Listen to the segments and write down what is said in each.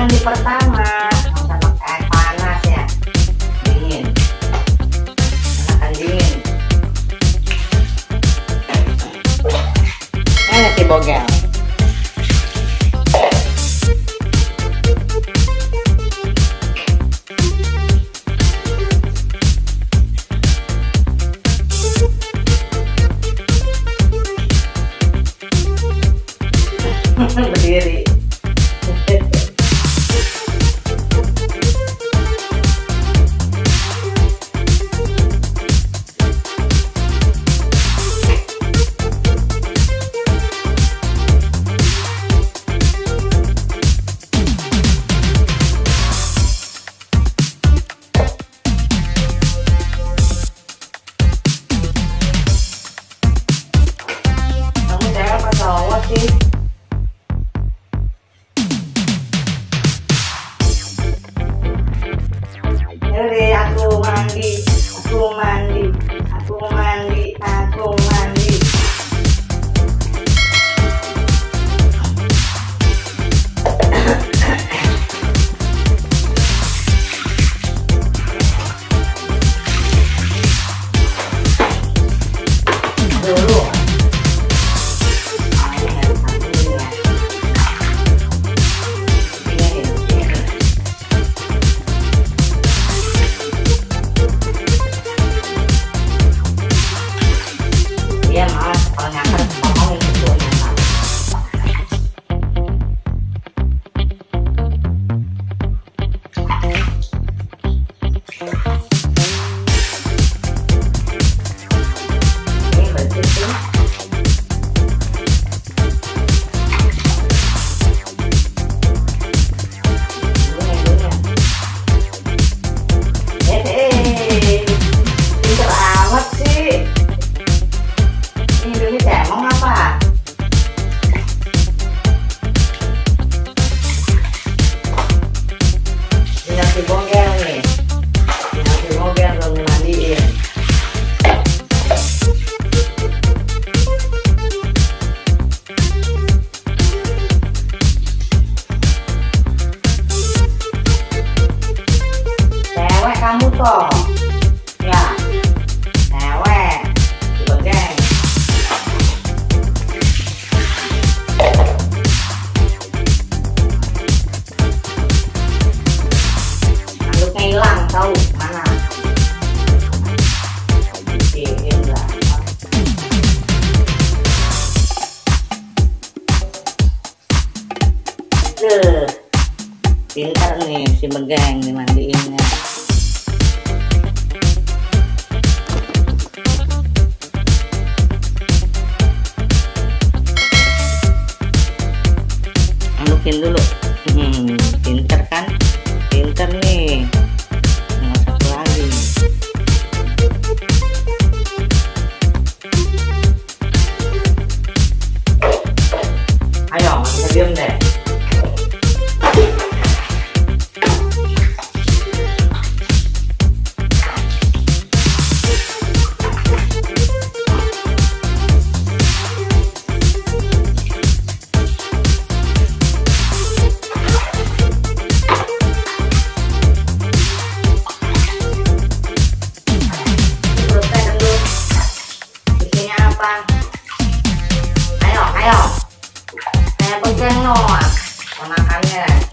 mandi pertama. Usah pakai air panas ya. Dingin. Enakan dingin. Eh si bogel. Okay. Sintiéndolo Yeah.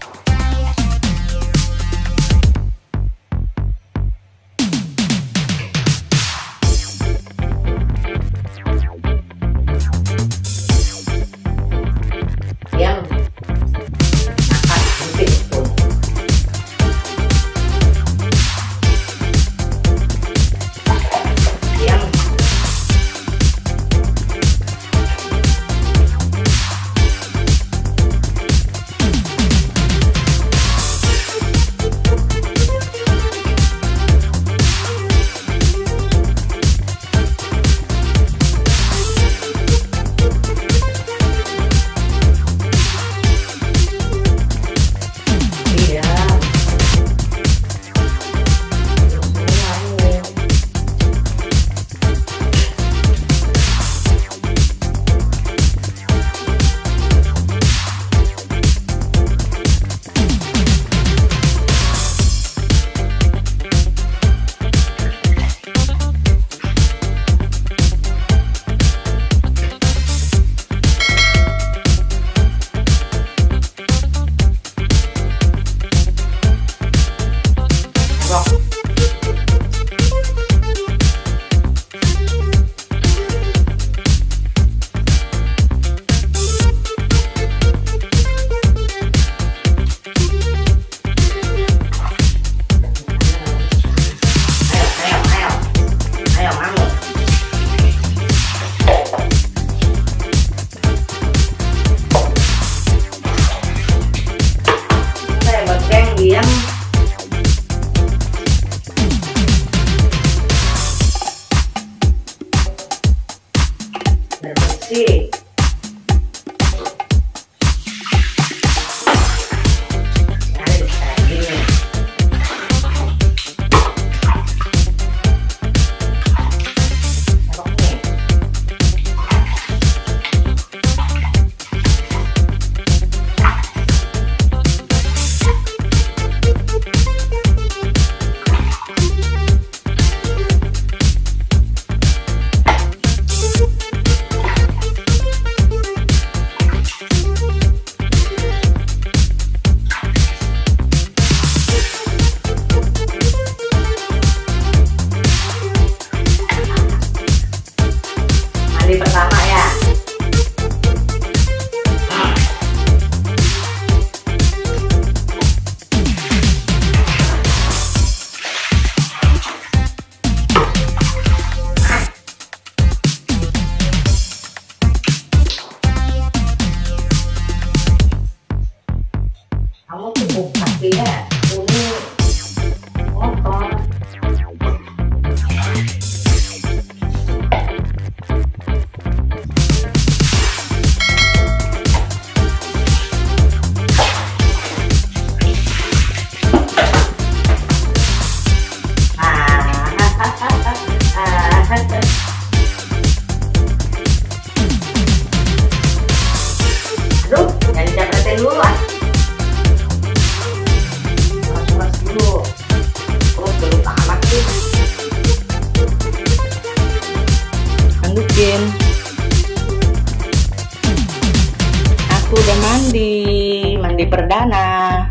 Andukin. Aku udah mandi, mandi perdana.